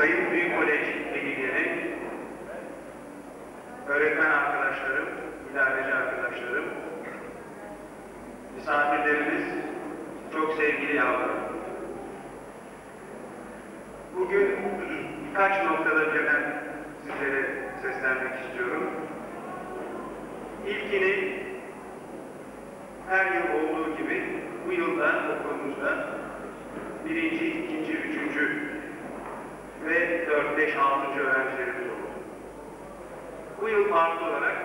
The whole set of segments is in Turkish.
sayın büyük kolej velileri, öğretmen arkadaşlarım, idareci arkadaşlarım, misafirlerimiz, çok sevgili yavrum. Bugün birkaç noktada birden sizlere seslenmek istiyorum. İlkini her yıl olduğu gibi bu yılda okulumuzda birinci, ikinci, ve dört, beş, altıncı öğrencilerimiz oldu. Bu yıl farklı olarak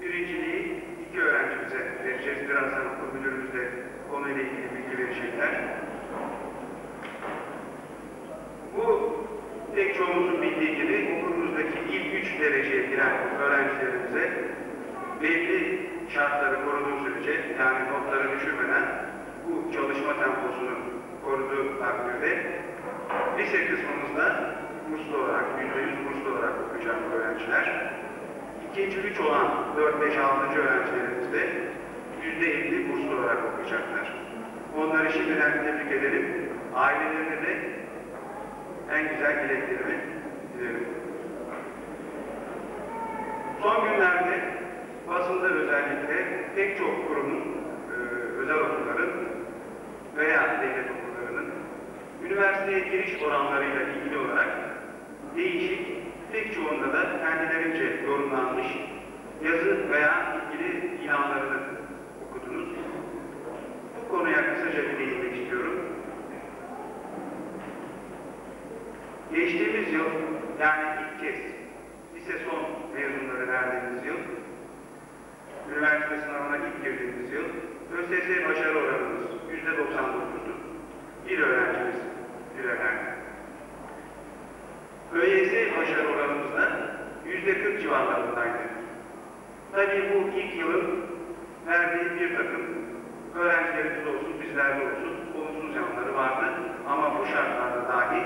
birinciliği iki öğrencimize vereceğiz. Birazdan okul müdürümüz de konuyla ilgili bilgi verecekler. Bu pek çoğumuzun bildiği gibi okulumuzdaki ilk üç dereceye giren öğrencilerimize belli şartları koruduğu sürece yani notları düşürmeden bu çalışma temposunu koruduğu takdirde lise kısmımızda burslu olarak, yüzde yüz burslu olarak okuyacak öğrenciler. İkinci üç olan 4, 5, 6. öğrencilerimiz de yüzde elli burslu olarak okuyacaklar. Onları şimdiden tebrik ederim. Ailelerine de en güzel dileklerimi dilerim. Son günlerde basında özellikle pek çok kurumun, e, özel okulların veya devlet üniversiteye giriş oranlarıyla ilgili olarak değişik, pek çoğunda da kendilerince yorumlanmış yazı veya ilgili ilanlarını okudunuz. Bu konuya kısaca bir değinmek istiyorum. Geçtiğimiz yıl, yani ilk kez lise son mezunları verdiğimiz yıl, üniversite sınavına ilk girdiğimiz yıl, ÖSS başarı oranımız yüzde 99'du. Bir öğrencimiz öğrenci. ÖYS başarı oranımız da yüzde 40 civarlarındaydı. Tabii bu ilk yılın verdiği bir takım öğrencilerimiz olsun, bizlerde olsun, olumsuz yanları vardı. Ama bu şartlarda dahi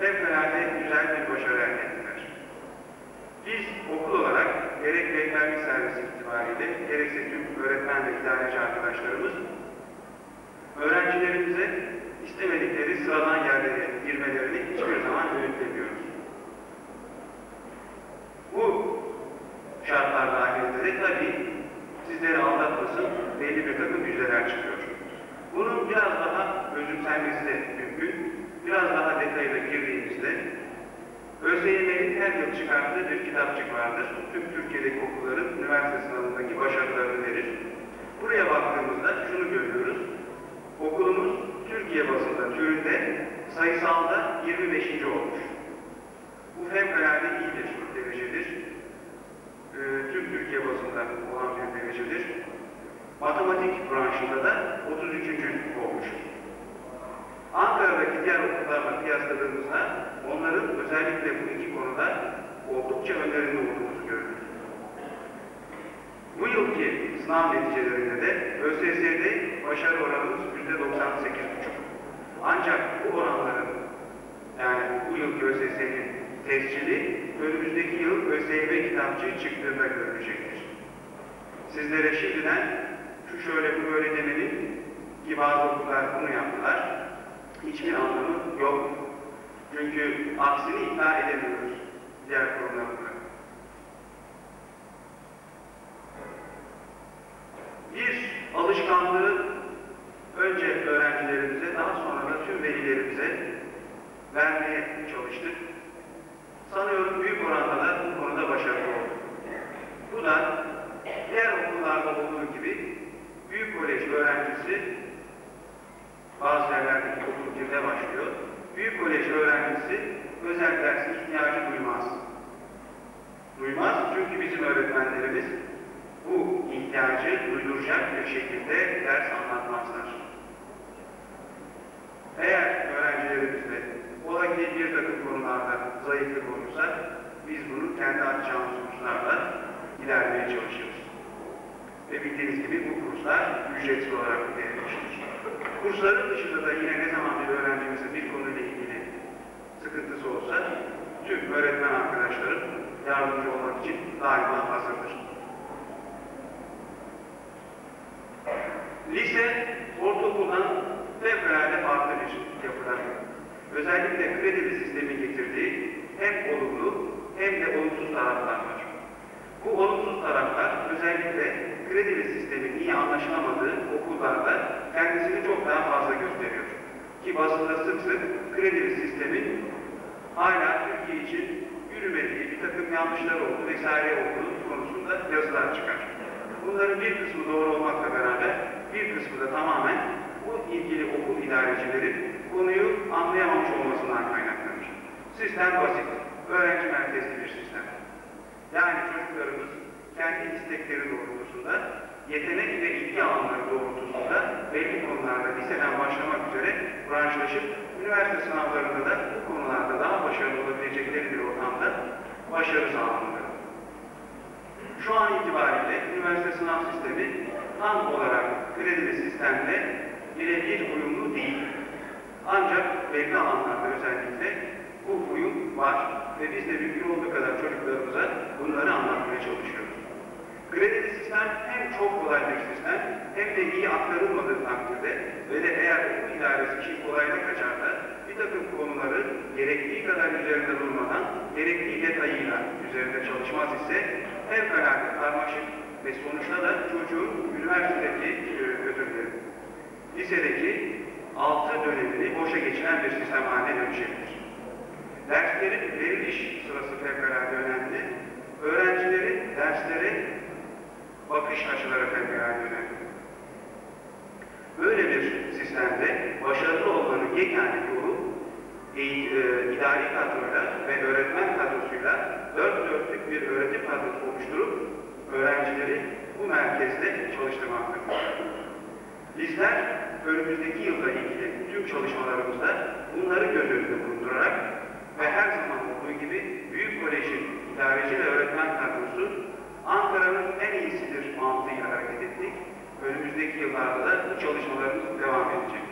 fevkalade güzel bir başarı elde ettiler. Biz okul olarak gerek rehberlik servisi itibariyle gerekse tüm öğretmen ve idareci arkadaşlarımız öğrencilerimize istemedikleri sıradan yerlere girmelerini hiçbir zaman öğütlemiyoruz. Bu şartlar dahilinde de tabii sizleri aldatmasın belli bir takım yüzdeler çıkıyor. Bunun biraz daha özümsenmesi de mümkün. Biraz daha detayına girdiğimizde ÖSYM'nin her yıl çıkarttığı bir kitapçık vardır. Tüm Türkiye'deki okulların üniversite sınavındaki başarılarını verir. Buraya baktığımızda şunu görüyoruz. Okulumuz Türkiye basında türünde sayısalda 25. olmuş. Bu fevkalade iyi bir derecedir. Ee, tüm Türkiye basında olan bir derecedir. Matematik branşında da 33. olmuş. Ankara'daki diğer okullarla kıyasladığımızda onların özellikle bu iki konuda oldukça önlerinde olduğumuzu görürüz. Bu yılki sınav neticelerinde de ÖSS'de başarı oranımız %98,5. Ancak bu oranların yani bu yılki ÖSS'nin tescili önümüzdeki yıl ÖSYM kitapçığı çıktığında görülecektir. Sizlere şimdiden şu şöyle bu böyle demenin ki bazı okullar bunu yaptılar. Hiçbir anlamı yok. Çünkü aksini iddia edemiyoruz diğer kurumlarla. Vermeye çalıştık. Sanıyorum büyük oranda da bu konuda başarılı olduk. Bu da diğer okullarda olduğu gibi büyük kolej öğrencisi bazı yerlerdeki okul birde başlıyor. Büyük kolej öğrencisi özel ders ihtiyacı duymaz. Duymaz çünkü bizim öğretmenlerimiz bu ihtiyacı duyduracak bir şekilde ders anlatmazlar. Eğer ki bir takım konularda zayıflık olursa biz bunu kendi açacağımız kurslarla ilerlemeye çalışıyoruz. Ve bildiğiniz gibi bu kurslar ücretsiz olarak verilmiştir. Kursların dışında da yine ne zaman bir öğrencimizin bir konuyla ilgili sıkıntısı olsa tüm öğretmen arkadaşlarım yardımcı olmak için daima hazırdır. Lise, ortaokuldan fevkalade farklı bir yapıda. Özellikle kredili sistemin getirdiği hem olumlu hem de olumsuz taraflar var. Bu olumsuz taraflar özellikle kredili sistemin iyi anlaşılamadığı okullarda kendisini çok daha fazla gösteriyor. Ki basında sık sık kredili sistemin hala Türkiye için yürümediği bir takım yanlışlar oldu vesaire olduğu konusunda yazılar çıkar. Bunların bir kısmı doğru olmakla beraber bir kısmı da tamamen bu ilgili okul idarecilerin konuyu anlayamamış olmasından kaynaklanır. Sistem basit, öğrenci merkezli bir sistem. Yani çocuklarımız kendi istekleri doğrultusunda, yetenek ve ilgi alanları doğrultusunda belli konularda liseden başlamak üzere branşlaşıp üniversite sınavlarında da bu konularda daha başarılı olabilecekleri bir ortamda başarı sağlamaları. Şu an itibariyle üniversite sınav sistemi tam olarak kredili sistemle birebir uyumlu değil. Ancak belli alanlarda özellikle bu uyum var ve biz de mümkün olduğu kadar çocuklarımıza bunları anlatmaya çalışıyoruz. Kredili sistem hem çok kolay bir sistem hem de iyi aktarılmadığı takdirde ve de eğer okul idaresi işin kolayına kaçar da bir takım konuları gerektiği kadar üzerinde durmadan gerektiği detayıyla üzerinde çalışmaz ise fevkalade karmaşık ve sonuçta da çocuğun üniversitedeki e, özür dilerim, lisedeki altı dönemini boşa geçiren bir sistem haline dönüşebilir. Derslerin veriliş sırası fevkalade önemli. Öğrencilerin derslere bakış açıları fevkalade önemli. Böyle bir sistemde başarılı olmanın yegane yolu e, idari kadroyla ve öğretmen kadrosuyla dört dörtlük bir öğretim kadrosu oluşturup öğrencileri bu merkezde çalıştırmaktır. Bizler önümüzdeki yılda ilgili tüm çalışmalarımızda bunları göz önünde bulundurarak ve her zaman olduğu gibi Büyük Kolej'in idareci ve öğretmen kadrosu Ankara'nın en iyisidir mantığıyla hareket ettik. Önümüzdeki yıllarda da bu çalışmalarımız devam edecek.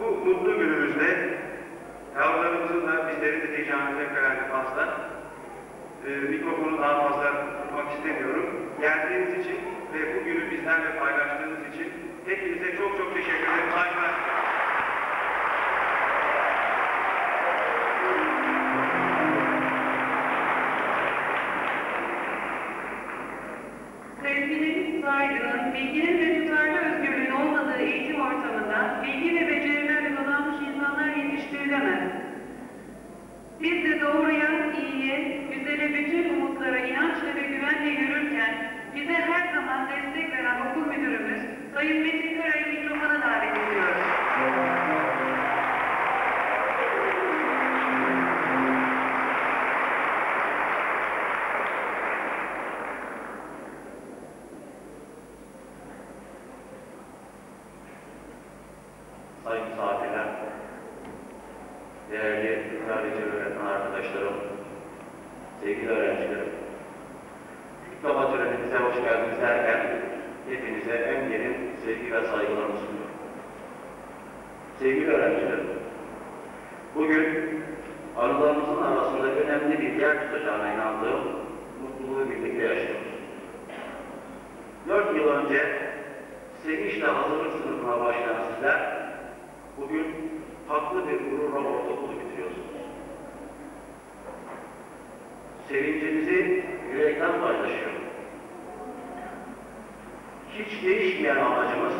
Bu mutlu günümüzde yavrularımızın da bizlerin de heyecanı fevkalade fazla. Ee, mikrofonu daha fazla tutmak istemiyorum. Geldiğiniz için ve bu günü bizlerle paylaştığınız için hepinize çok çok teşekkür ederim. Saygılar. Sevginin, saygının, bilginin ve tutarlı özgürlüğün olmadığı eğitim ortamında bilgi ve becerilerle donanmış insanlar yetiştirilemez. Biz de doğruya, iyiye, güzele bütün umutlara inançla ve güvenle yürürken bize her zaman destek veren okul müdürümüz Sayın Metin Kara'yı mikrofona davet ediyoruz. Sayın misafirler, değerli idareci öğretmen arkadaşlarım, sevgili öğrencilerim, diploma törenimize hoş geldiniz derken hepinize en derin sevgi ve saygılarımı sunuyorum. Sevgili öğrencilerim, bugün anılarımızın arasında önemli bir yer tutacağına inandığım mutluluğu birlikte yaşıyoruz. Dört yıl önce sevinçle hazırlık sınıfına başlayan sizler, bugün haklı bir gururla ortaokulu bitiriyorsunuz. Sevincinizi yürekten paylaşıyorum. Hiç değişmeyen amacımız,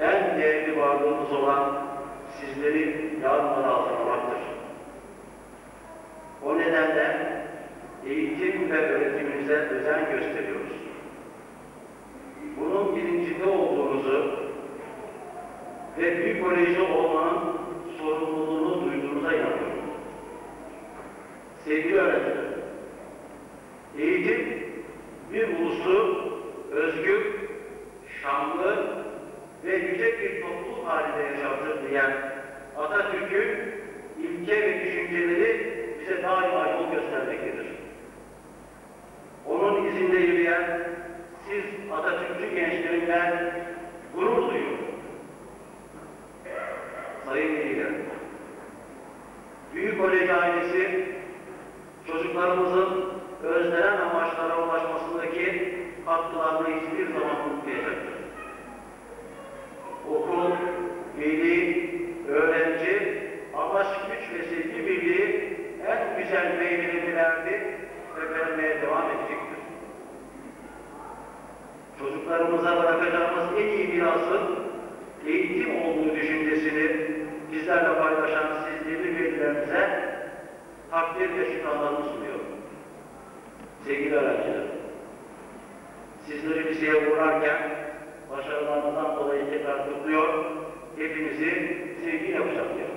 en değerli varlığımız olan sizleri yarınlara hazırlamaktır. O nedenle eğitim ve öğretiminize özen gösteriyoruz. Bunun bilincinde olduğunuzu ve büyük koleji olmanın sorumluluğunu duyduğunuza inanıyorum. Sevgili öğrenciler, eğitim bir ulusu özgür, şanlı ve yüce bir topluluk halinde yaşatır diyen Atatürk'ün ilke ve düşünceleri bize daima yol göstermektedir. Onun izinde yürüyen siz Atatürkçü gençlerinden gurur duyuyorum. Sayın Veliler, Büyük Kolej ailesi çocuklarımızın özlenen amaçlara ulaşmasındaki katkılarını hiçbir zaman unutmayacaktır. Okul, milli, öğrenci, amaç, güç ve sevgi birliği en güzel meyvelerini verdi ve vermeye devam edecektir. Çocuklarımıza bırakacağımız en iyi mirasın eğitim olduğu düşüncesini bizlerle paylaşan sizleri velilerimize takdir ve şükranlarını sunuyorum. Sevgili öğrenciler, sizleri liseye uğrarken başarılarınızdan dolayı tekrar kutluyor, hepinizi sevgiyle kucaklıyorum.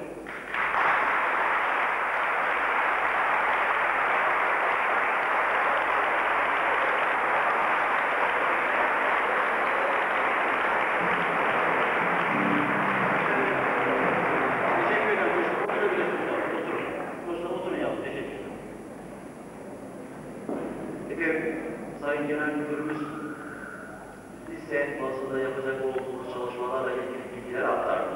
Teşekkür ederim. Oturabilirsiniz. Oturun. Oturun, oturun yavrum. Teşekkür ederim. Efendim, Sayın Genel Müdürümüz lise bazında yapacak olduğumuz çalışmalarla ilgili bilgiler aktardı.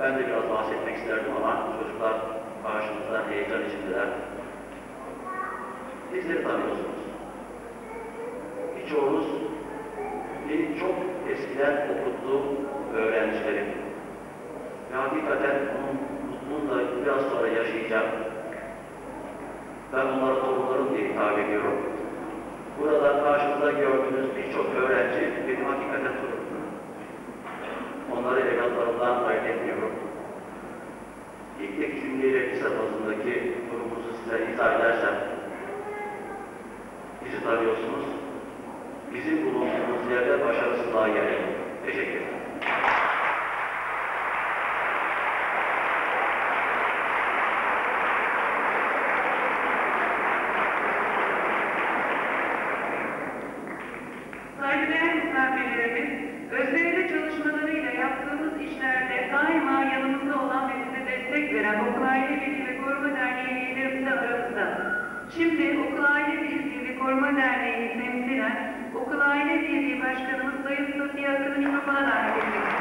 Ben de biraz bahsetmek isterdim ama çocuklar karşımızda heyecan içindeler. Bizleri tanıyorsunuz. Birçoğunuz beni çok eskiden okuttuğum öğrencilerim. Ve hakikaten onun da biraz sonra yaşayacağım. Ben onlara torunlarım diye hitap ediyorum. Burada karşımda gördüğünüz birçok öğrenci benim hakikaten torunum. Onları evlatlarımdan ayırt etmiyorum. İlk tek cümleyle lise bazındaki durumumuzu size izah edersem, bizi tanıyorsunuz, bizim bulunduğumuz yerde başarısızlığa yok. Teşekkür ederim. Saygıdeğer misafirlerimiz, özverili çalışmalarıyla yaptığımız işlerde daima yanımızda olan ve bize destek veren Okul Aile Birliği ve Koruma Derneği üyelerimiz de aramızda. Şimdi Okul Aile Birliği ve Koruma Derneği'ni temsilen Okul Aile Birliği Başkanımız Sayın Safiye Akın'ı mikrofona davet ediyoruz.